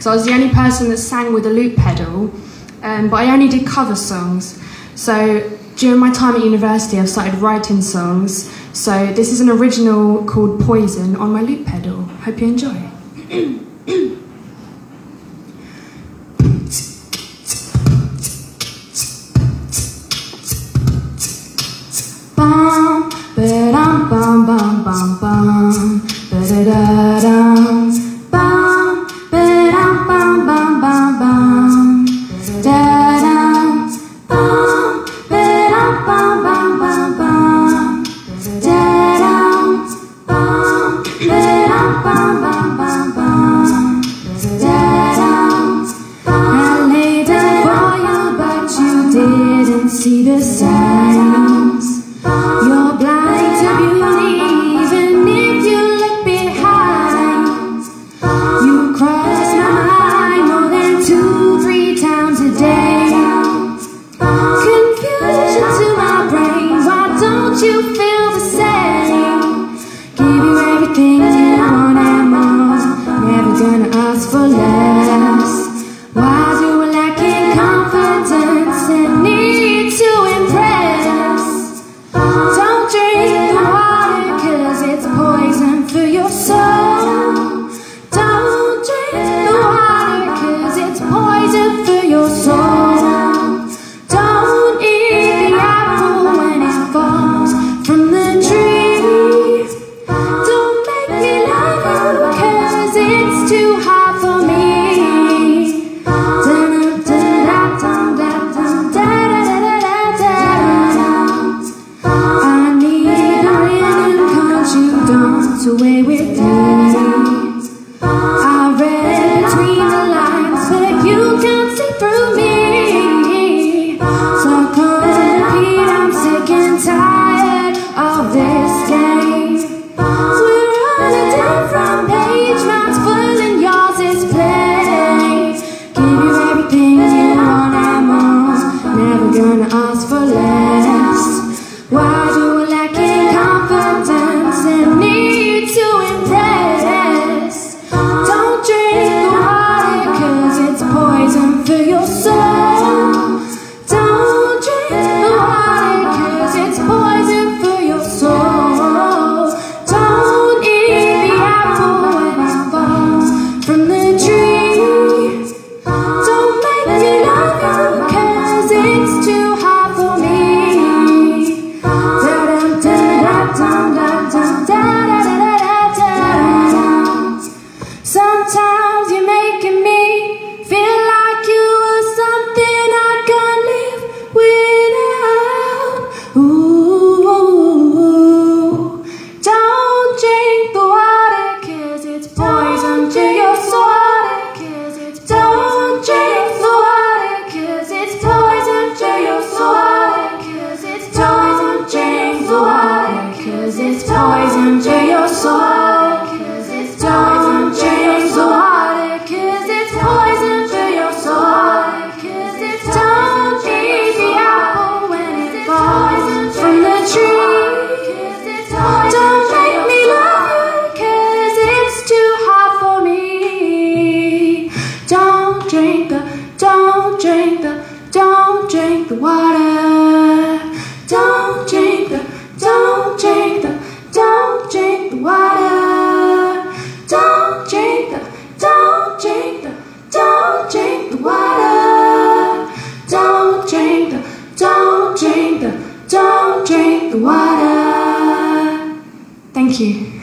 because I was the only person that sang with a loop pedal, um, but I only did cover songs. So during my time at university, I've started writing songs. So this is an original called Poison on my loop pedal. Hope you enjoy. This. so drink the, don't drink the, don't drink the water. Don't drink the, don't drink the, don't drink the water. Don't drink the, don't drink the, don't drink the water. Don't drink the, don't drink the, don't drink the water. Thank you.